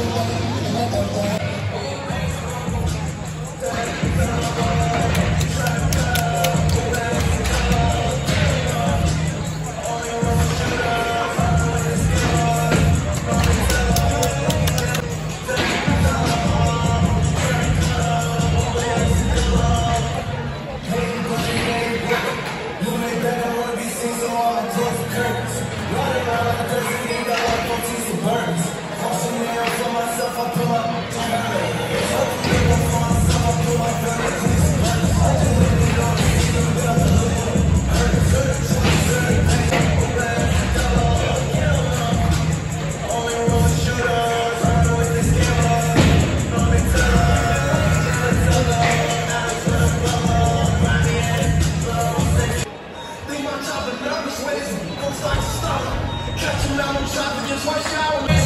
ありがとうございます。Catch him top and just watch out.